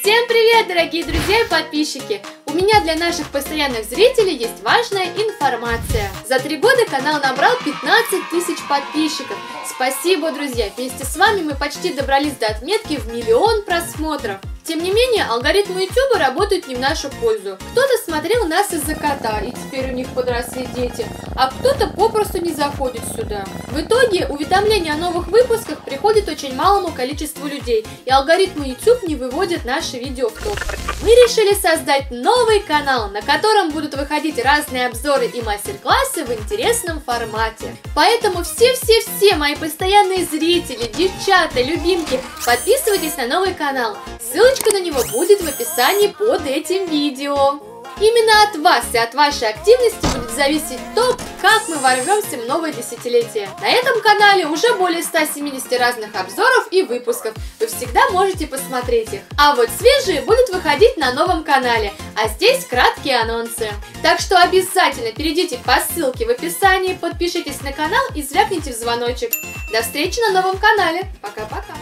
Всем привет, дорогие друзья и подписчики! У меня для наших постоянных зрителей есть важная информация. За три года канал набрал 15 тысяч подписчиков. Спасибо, друзья! Вместе с вами мы почти добрались до отметки в миллион просмотров. Тем не менее, алгоритмы YouTube работают не в нашу пользу. Кто-то смотрел нас из-за кота, и теперь у них подросли дети, а кто-то попросту не заходит сюда. В итоге уведомления о новых выпусках приходят очень малому количеству людей, и алгоритмы YouTube не выводят наши видео в топ. Мы решили создать новый канал, на котором будут выходить разные обзоры и мастер-классы в интересном формате. Поэтому все-все-все мои постоянные зрители, девчата, любимки, подписывайтесь на новый канал. Ссылочка на него будет в описании под этим видео. Именно от вас и от вашей активности будет зависеть то, как мы ворвемся в новое десятилетие. На этом канале уже более 170 разных обзоров и выпусков. Вы всегда можете посмотреть их. А вот свежие будут выходить на новом канале, а здесь краткие анонсы. Так что обязательно перейдите по ссылке в описании, подпишитесь на канал и звякните в звоночек. До встречи на новом канале. Пока-пока.